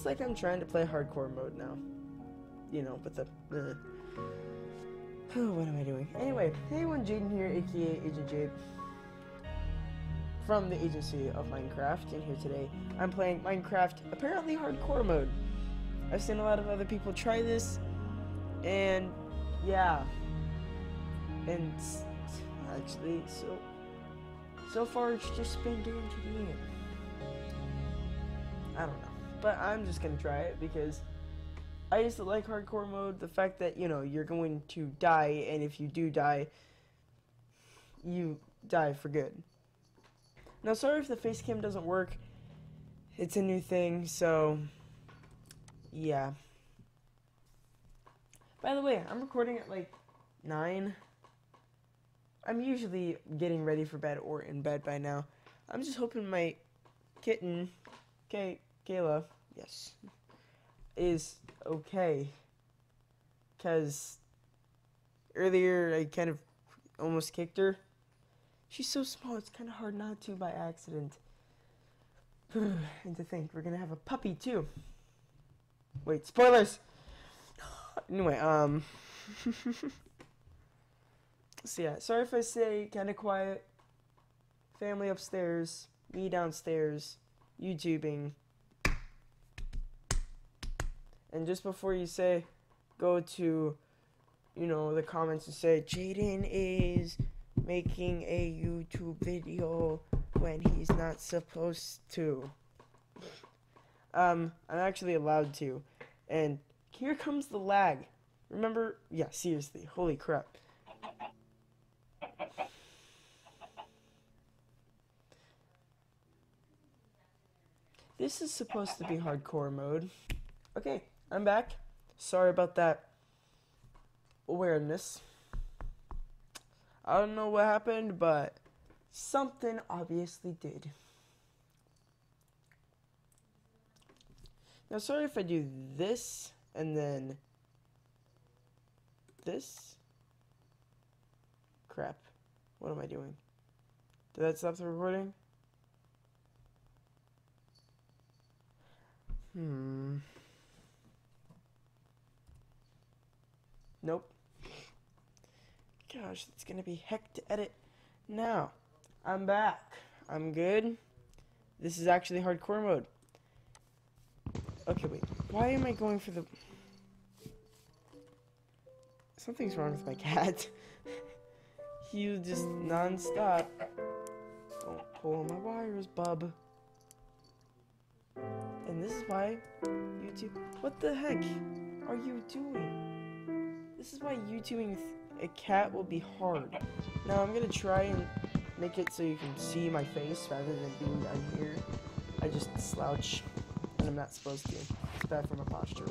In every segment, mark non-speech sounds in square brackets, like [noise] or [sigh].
looks like I'm trying to play hardcore mode now. You know, with the. Uh, oh, [sighs] what am I doing? Anyway, hey, one Jaden here, aka Agent Jade, from the agency of Minecraft, and here today I'm playing Minecraft apparently hardcore mode. I've seen a lot of other people try this, and yeah, and actually, so so far it's just been doing to me. I don't know. But I'm just gonna try it because I used to like hardcore mode. The fact that, you know, you're going to die, and if you do die, you die for good. Now, sorry if the face cam doesn't work. It's a new thing, so yeah. By the way, I'm recording at like 9. I'm usually getting ready for bed or in bed by now. I'm just hoping my kitten, Kay, Kayla, yes, is okay. Because earlier I kind of almost kicked her. She's so small, it's kind of hard not to by accident. [sighs] and to think, we're going to have a puppy too. Wait, spoilers! [gasps] Anyway, um... [laughs] so yeah, sorry if I say kind of quiet. Family upstairs, me downstairs, YouTubing. And just before you say, go to, you know, the comments and say, Jaden is making a YouTube video when he's not supposed to. Um, I'm actually allowed to. And here comes the lag. Remember? Yeah, seriously. Holy crap. This is supposed to be hardcore mode. Okay, I'm back. Sorry about that awareness. I don't know what happened, but something obviously did. Now, sorry if I do this and then this. Crap. What am I doing? Did that stop the recording? Hmm. Nope. Gosh, it's gonna be heck to edit. Now, I'm back. I'm good. This is actually hardcore mode. Okay, wait. Why am I going for the... Something's wrong with my cat. [laughs] you just non-stop. Don't pull my wires, bub. And this is why YouTube... What the heck are you doing? This is why YouTubing a cat will be hard. Now I'm gonna try and make it so you can see my face rather than being down here. I just slouch and I'm not supposed to. It's bad for my posture.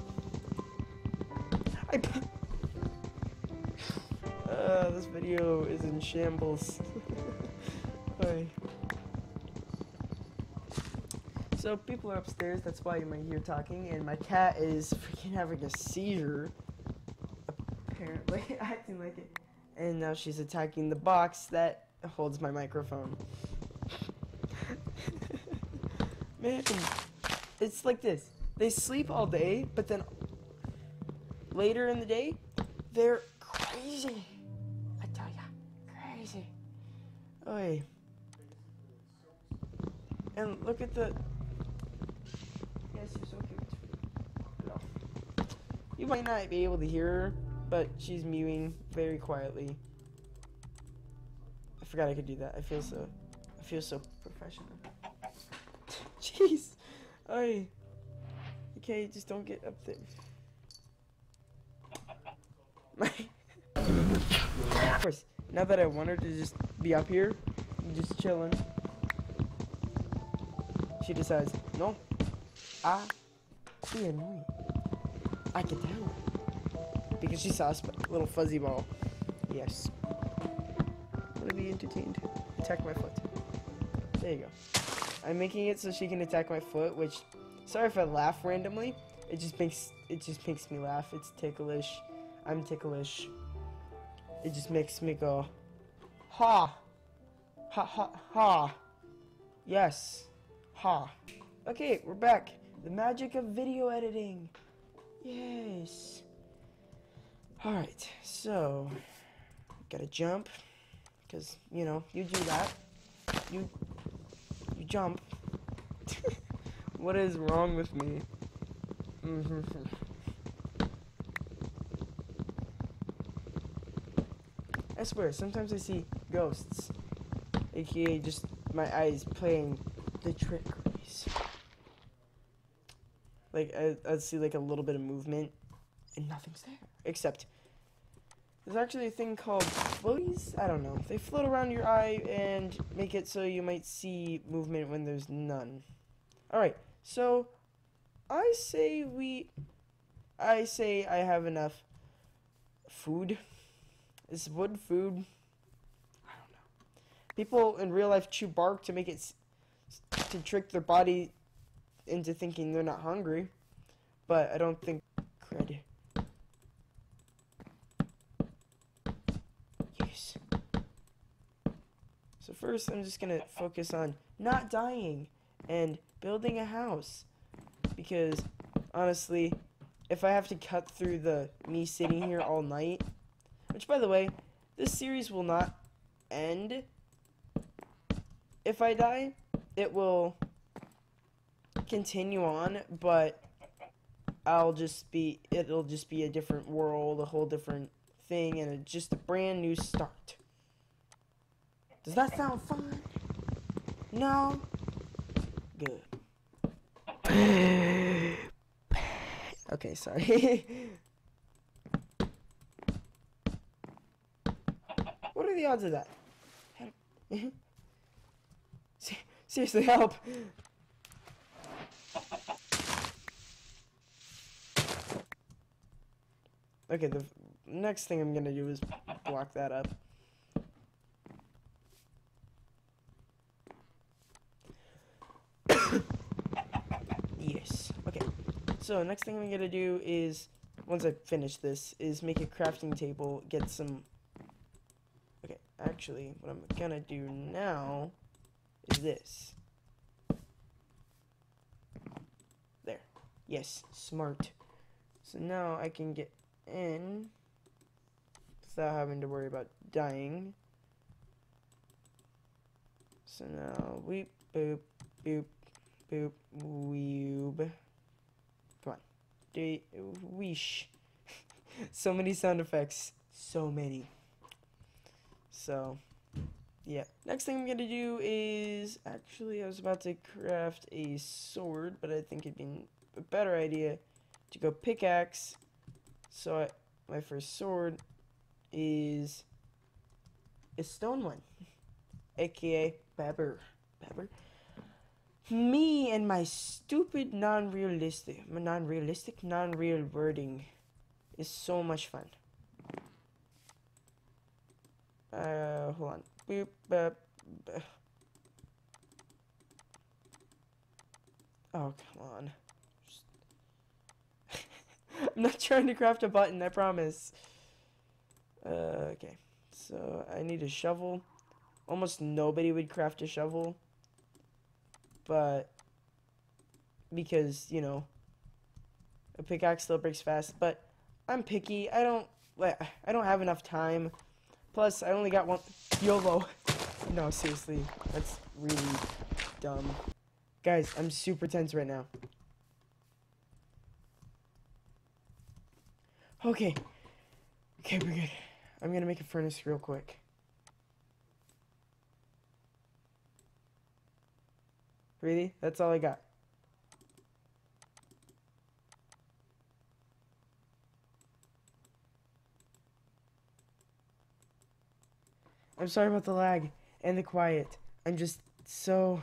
I [laughs] uh, this video is in shambles. [laughs] Bye. so people are upstairs, that's why you might hear talking, and my cat is freaking having a seizure. Apparently, acting like it. And now she's attacking the box that holds my microphone. [laughs] Man, it's like this. They sleep all day, but then later in the day, they're crazy. I tell ya, crazy. Oi. And look at the. Yes, you're so cute. No. You might not be able to hear her, but she's mewing very quietly. I forgot I could do that. I feel so. I feel so professional. [laughs] Jeez. Oi. Okay, just don't get up there. [laughs] of course, now that I want her to just be up here, just chilling, she decides, no, I be annoying. I can tell. Because she saw a little fuzzy ball. Yes. Want to be entertained. Attack my foot. There you go. I'm making it so she can attack my foot, which, sorry if I laugh randomly. It just makes it just makes me laugh. It's ticklish. I'm ticklish. It just makes me go, ha, ha ha ha. Yes, ha. Okay, we're back. The magic of video editing. Yes. Alright, so gotta jump. Cause, you know, you do that. You you jump. [laughs] what is wrong with me? [laughs] I swear, sometimes I see ghosts, aka just my eyes playing the trickeries. Like, I, I'd see like a little bit of movement, and nothing's there. Except, there's actually a thing called floaties? I don't know. They float around your eye and make it so you might see movement when there's none. Alright, so, I say we... I say I have enough food is wood food? I don't know. People in real life chew bark to make it to trick their body into thinking they're not hungry, but I don't think crud. Yes. So first, I'm just gonna focus on not dying and building a house, because honestly, if I have to cut through the me sitting here all night which, by the way, this series will not end if I die. It will continue on, but I'll just be, it'll just be a different world, a whole different thing, and a, just a brand new start. Does that sound fun? No? Good. [gasps] okay, sorry. [laughs] What are the odds of that? [laughs] Seriously, help! Okay, the next thing I'm gonna do is block that up. yes. Okay. So next thing I'm gonna do is, once I finish this, is make a crafting table, get some Okay, actually, what I'm gonna do now is this. There. Yes, smart. So now I can get in without having to worry about dying. So now, weep, boop, boop, boop, weeb. De- weesh. [laughs] so many sound effects. So many. So, yeah. Next thing I'm to do is, actually, I was about to craft a sword, but I think it'd be a better idea to go pickaxe. So, I, my first sword is a stone one, [laughs] aka Babber. Babber? Me and my stupid non-realistic, non-realistic, non-real wording is so much fun. Uh, hold on. Oh, come on. [laughs] I'm not trying to craft a button, I promise. Uh, okay. So, I need a shovel. Almost nobody would craft a shovel. But, because, you know, a pickaxe still breaks fast. But, I'm picky. I don't, I don't have enough time. Plus, I only got one. YOLO. No, seriously. That's really dumb. Guys, I'm super tense right now. Okay. Okay, we're good. I'm gonna make a furnace real quick. Really? That's all I got. I'm sorry about the lag and the quiet. I'm just so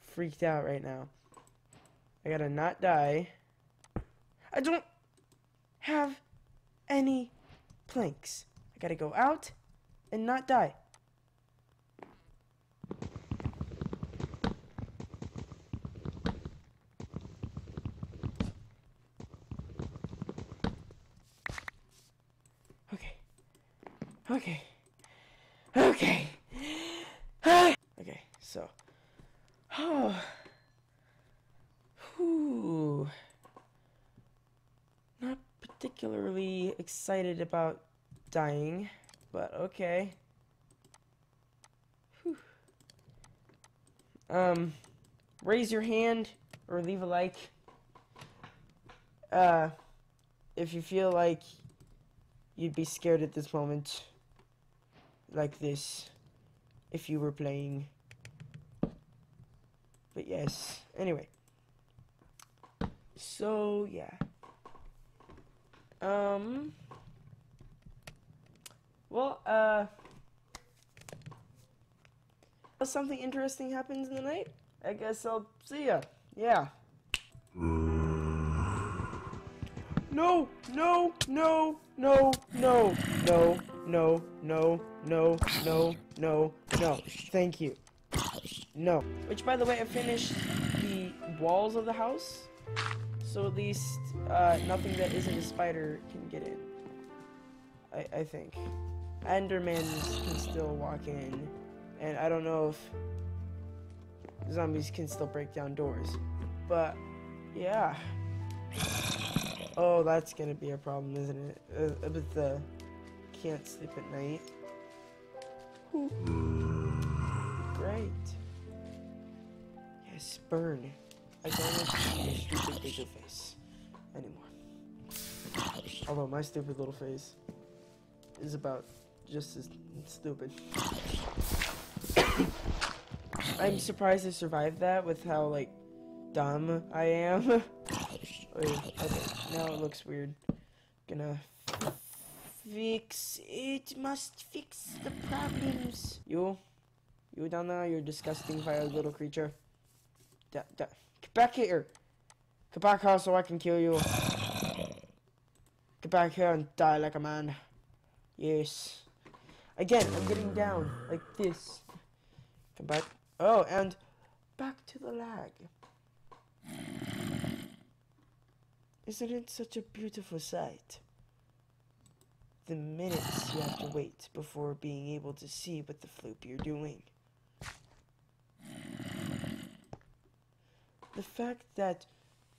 freaked out right now. I gotta not die. I don't have any planks. I gotta go out and not die. Oh. [sighs] Whew. Not particularly excited about dying, but okay. Whew. Um, raise your hand or leave a like. Uh, if you feel like you'd be scared at this moment like this if you were playing but yes, anyway. So, yeah. Um. Well, uh. Unless something interesting happens in the night, I guess I'll see ya. Yeah. No, no, no, no, no, no, no, no, no, no, no, no. Thank you. No. Which, by the way, I finished the walls of the house. So at least uh, nothing that isn't a spider can get in. I, I think. Endermen can still walk in. And I don't know if zombies can still break down doors. But, yeah. Oh, that's gonna be a problem, isn't it? Uh, with the can't sleep at night. Burn. I don't want to see your stupid bigger face anymore. Although my stupid little face is about just as stupid. [coughs] I'm surprised I survived that with how like dumb I am. [laughs] Wait, okay, now it looks weird. Gonna fix it. Must fix the problems. You, you down there, you disgusting vile little creature. Get back here. Get back here so I can kill you. Get back here and die like a man. Yes. Again, I'm getting down like this. Come back. Oh, and back to the lag. Isn't it such a beautiful sight? The minutes you have to wait before being able to see what the floop you're doing. The fact that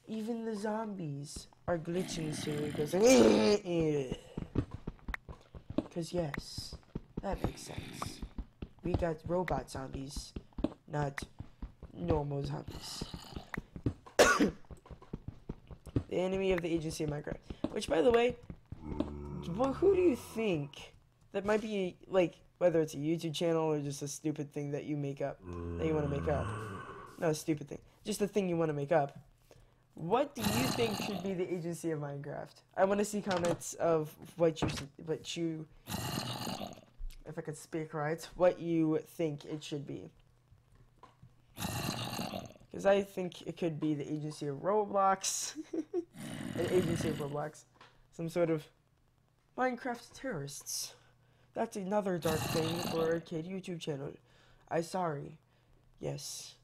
even the zombies are glitching so it goes [laughs] Because yes, that makes sense. We got robot zombies, not normal zombies. [coughs] the enemy of the agency of Minecraft. Which, by the way, well, who do you think that might be like whether it's a YouTube channel or just a stupid thing that you make up that you want to make up? Not a stupid thing, just the thing you want to make up. What do you think should be the agency of Minecraft? I want to see comments of what you what you if I could speak right, what you think it should be. Because I think it could be the agency of Roblox. [laughs] an agency of Roblox. Some sort of Minecraft terrorists. That's another dark thing for a kid YouTube channel. I sorry. Yes.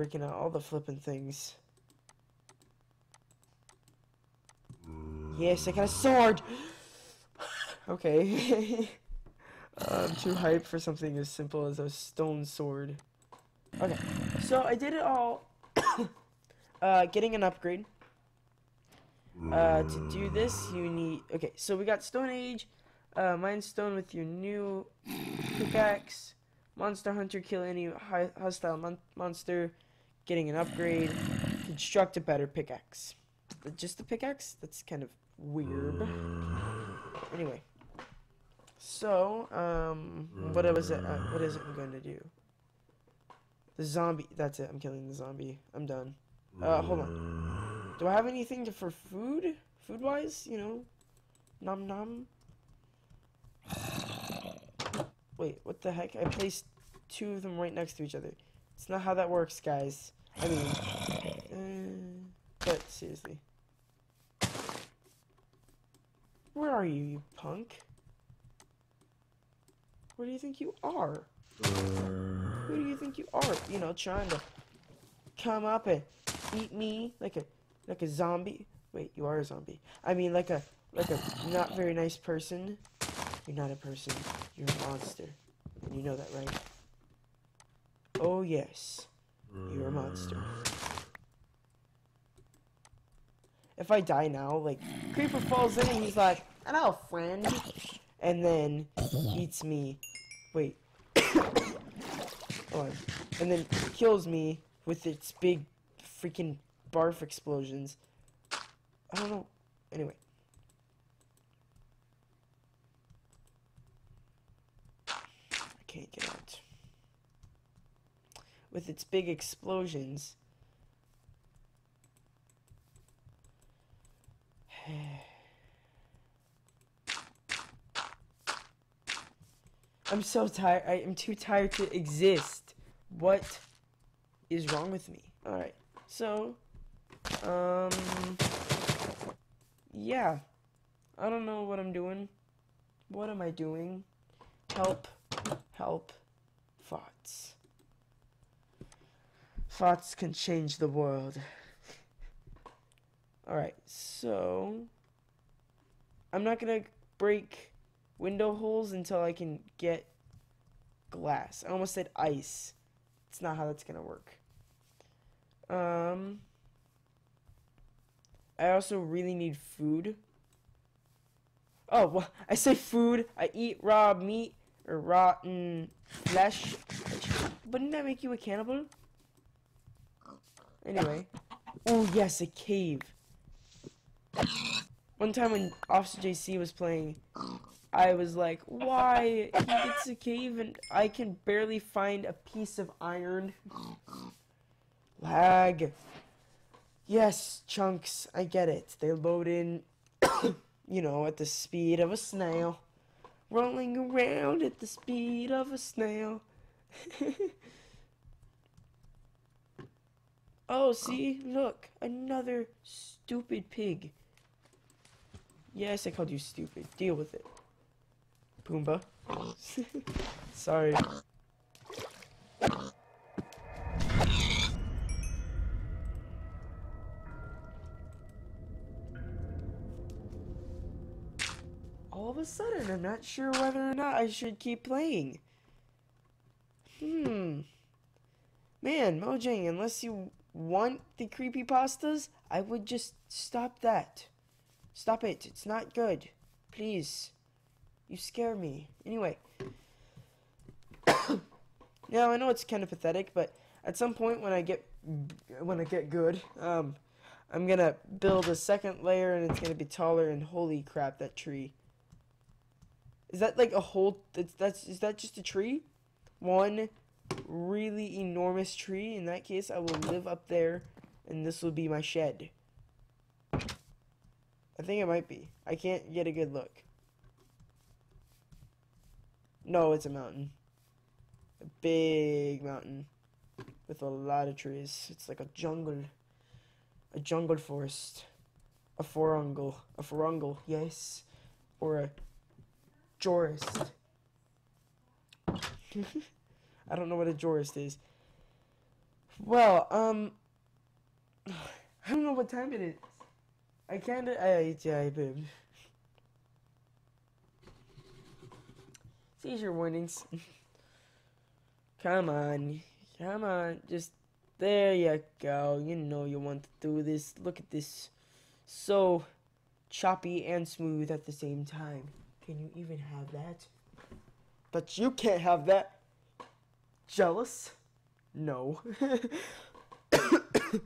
Breaking out all the flipping things. Yes, I got a sword! [gasps] okay. [laughs] I'm too hyped for something as simple as a stone sword. Okay, so I did it all. [coughs] uh, getting an upgrade. Uh, to do this, you need. Okay, so we got Stone Age, uh, Mine Stone with your new pickaxe, Monster Hunter, kill any hostile mon monster, getting an upgrade, construct a better pickaxe. Just the pickaxe? That's kind of weird. Anyway, so um, what was it? Uh, what is it I'm going to do? The zombie. That's it. I'm killing the zombie. I'm done. Uh, hold on. Do I have anything to, for food? Food-wise, you know? Nom nom. Wait, what the heck? I placed two of them right next to each other. It's not how that works, guys. I mean, uh, but seriously. Where are you, you punk? Where do you think you are? Who do you think you are? You know, trying to come up and eat me like a like a zombie. Wait, you are a zombie. I mean, like a like a not very nice person. You're not a person. You're a monster, and you know that, right? Oh yes, you're a monster. if I die now, like, Creeper falls in and he's like, hello, friend. And then eats me. Wait. [coughs] Hold on. And then kills me with its big freaking barf explosions. I don't know. Anyway. I can't get out. With its big explosions. [sighs] I'm so tired. I am too tired to exist. What is wrong with me? Alright. So, um, yeah. I don't know what I'm doing. What am I doing? Help. Help. Thoughts. Thoughts can change the world. Alright, so... I'm not gonna break window holes until I can get glass. I almost said ice. It's not how that's gonna work. Um... I also really need food. Oh, well, I say food. I eat raw meat or rotten flesh. Wouldn't that make you a cannibal? Anyway. Oh, yes, a cave. One time when Officer JC was playing, I was like, why? He gets a cave and I can barely find a piece of iron. Lag. Yes, chunks, I get it. They load in, [coughs] you know, at the speed of a snail. Rolling around at the speed of a snail. [laughs] oh, see? Look, another stupid pig. Yes, I called you stupid. Deal with it. Pumbaa. [laughs] Sorry. All of a sudden, I'm not sure whether or not I should keep playing. Hmm. Man, Mojang, unless you want the creepy pastas, I would just stop that. Stop it. It's not good. Please. You scare me. Anyway. [coughs] now, I know it's kind of pathetic, but at some point when I get when I get good, um, I'm gonna build a second layer and it's gonna be taller and holy crap, that tree. Is that like a whole, that's, that's, is that just a tree? One really enormous tree. In that case, I will live up there and this will be my shed. I think it might be. I can't get a good look. No, it's a mountain. A big mountain with a lot of trees. It's like a jungle. A jungle forest. A forungle. A forungle, yes. Or a jurist. [laughs] I don't know what a jurist is. Well, um, [sighs] I don't know what time it is. I can't. I, I, babe. Seizure warnings. [laughs] come on, come on, just, there you go. You know you want to do this. Look at this. So choppy and smooth at the same time. Can you even have that? But you can't have that. Jealous? No. [laughs] but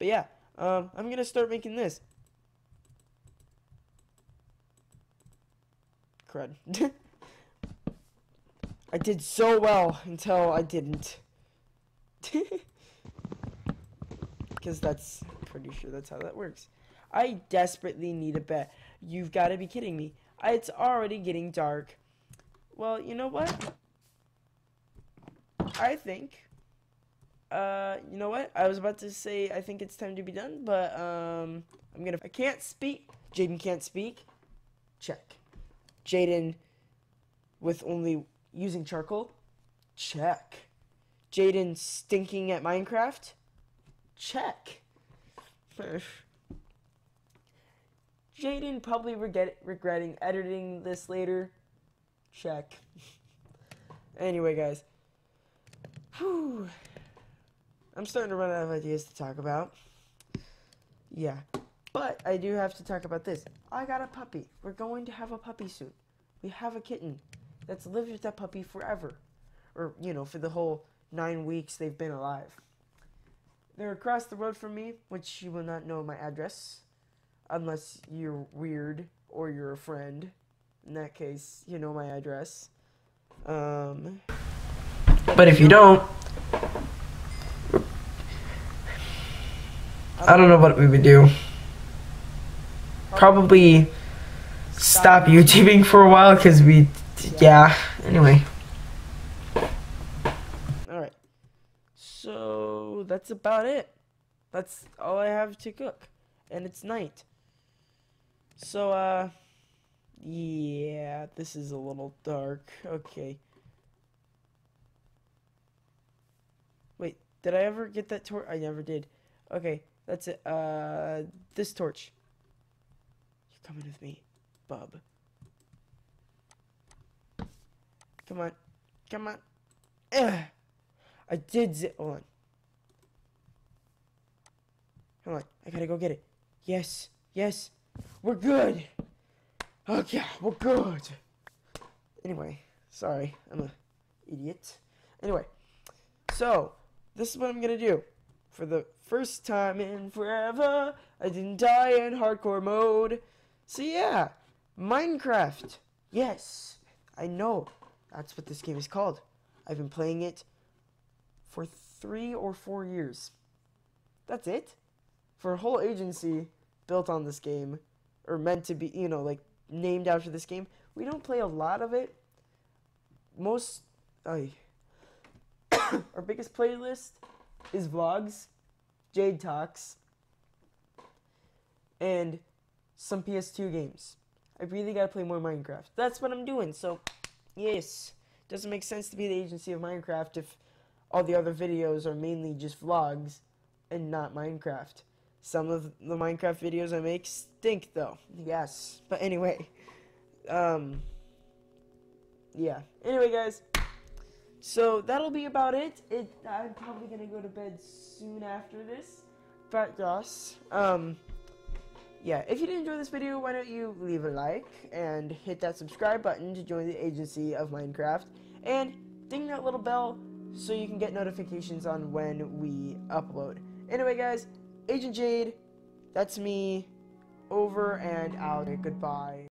yeah, um, I'm gonna start making this. Crud. [laughs] I did so well until I didn't. [laughs] Because that's pretty sure that's how that works. I desperately need a bed. You've got to be kidding me. It's already getting dark. Well, you know what? I think. Uh, you know what? I was about to say I think it's time to be done, but um, I'm gonna. I can't speak. Jaden can't speak. Check. Jaden with only using charcoal. Check. Jaden stinking at Minecraft. Check. [laughs] Jaden probably regret, regretting editing this later. Check. [laughs] anyway, guys. Whew. I'm starting to run out of ideas to talk about. Yeah. But I do have to talk about this. I got a puppy. We're going to have a puppy soon. We have a kitten that's lived with that puppy forever. Or, you know, for the whole nine weeks they've been alive. They're across the road from me, which you will not know my address. Unless you're weird or you're a friend. In that case, you know my address. Um, but if you don't, I don't know what we would do. Probably stop YouTubing for a while because we, yeah. Anyway. Alright. So that's about it. That's all I have to cook. And it's night. So, uh, yeah, this is a little dark. Okay. Wait, did I ever get that torch? I never did. Okay, that's it. Uh, this torch. You're coming with me, bub. Come on. Come on. Ugh. I did zip. Hold on. On. I gotta go get it. Yes. Yes. We're good. Okay, we're good. Anyway, sorry. I'm a idiot. Anyway, so this is what I'm gonna do. For the first time in forever, I didn't die in hardcore mode. So yeah, Minecraft. Yes, I know. That's what this game is called. I've been playing it for three or four years. That's it. For a whole agency built on this game, or meant to be, you know, like named after this game. We don't play a lot of it. Most, uh, [coughs] our biggest playlist is vlogs, Jade Talks, and some PS2 games. I really gotta play more Minecraft. That's what I'm doing, so, yes. Doesn't make sense to be the agency of Minecraft if all the other videos are mainly just vlogs and not Minecraft. Some of the Minecraft videos I make stink, though. Yes. But anyway. Um. Yeah. Anyway, guys. So, that'll be about it. it I'm probably to go to bed soon after this. But, yes. Um. Yeah, if you did enjoy this video, why don't you leave a like and hit that subscribe button to join the agency of Minecraft. And ding that little bell so you can get notifications on when we upload. Anyway, guys, Agent Jade, that's me, over and out. Goodbye.